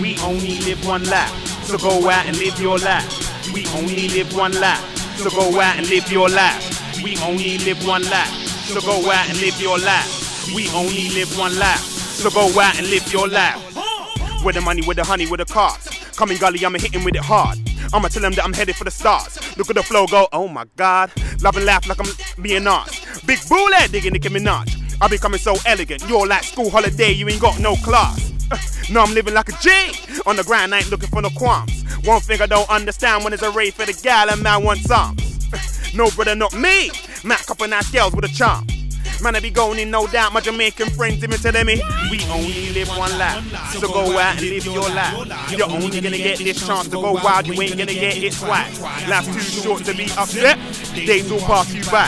We only live one life, so go out and live your life. We only live one life, so go out and live your life. We only live one life, so go out and live your life. We only live one life, so go out and live your life. With the money, with the honey, with the cars. Coming gully, I'ma hit him with it hard. I'ma tell him that I'm headed for the stars. Look at the flow, go, oh my god. Love and laugh like I'm being asked. Big bullet digging Nicki Minaj. I be coming so elegant. You're like school holiday, you ain't got no class. no, I'm living like a G. On the grind, I ain't looking for no qualms. One thing I don't understand when it's a raid for the gal and man wants arms. no brother, not me. Matt couple nice girls with a charm. Man, I be going in, no doubt. My Jamaican friends even telling me we only live one life. So go out and live your life. You're only gonna get this chance to go wild. You ain't gonna get it twice. Life's too short to be upset. Days will pass you by.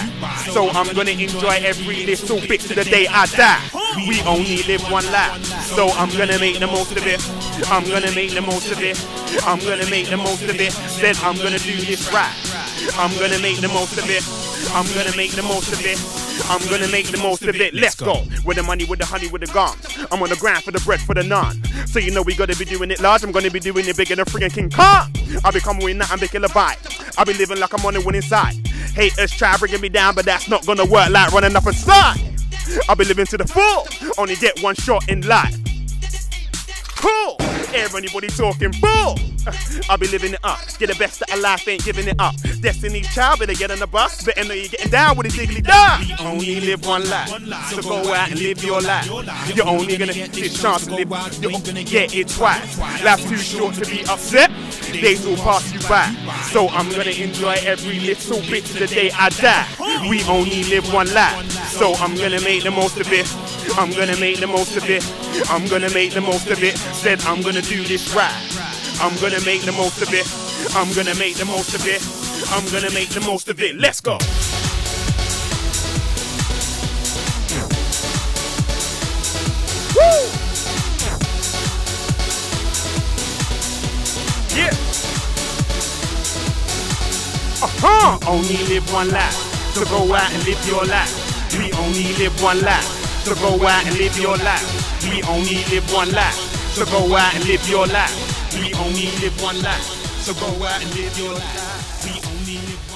So I'm gonna enjoy every little bit to the day I die. We only live one life. So I'm gonna make the most of it. I'm gonna make the most of it. I'm gonna make the most of it. Said I'm gonna do this right. I'm gonna make the most of it. I'm gonna make the most of it. I'm gonna make the most of it. Let's go. With the money, with the honey, with the gums. I'm on the grind for the bread, for the none. So you know we gotta be doing it large. I'm gonna be doing it bigger than freaking King Kong. I be coming with that and making a bite. I be living like I'm on the winning side. Haters try bringing me down, but that's not gonna work like running up a slide. I be living to the full. Only get one shot in life. Cool. Everybody talking bull. I'll be living it up. Get the best of life, ain't giving it up. Destiny's child, better get on the bus. Better know you're getting down with a diggly dog. You only live one life, so go out and live your life. You're only gonna get this chance to live. You're gonna get it twice. Life's too short to be upset. Days will pass you by, so I'm gonna enjoy every little bit to the day I die. We only live one life, so I'm gonna make the most of it. I'm gonna make the most of it. I'm gonna make the most of it. Said I'm gonna do this right. I'm gonna make the most of it. I'm gonna make the most of it. I'm gonna make the most of it. Let's go. Woo! Yeah. Uh-huh. Only live one life. So go out and live your life. We only live one life. So go out and live your life. We only live one life. So go out and live your life. We only live one life. So go out and live your life.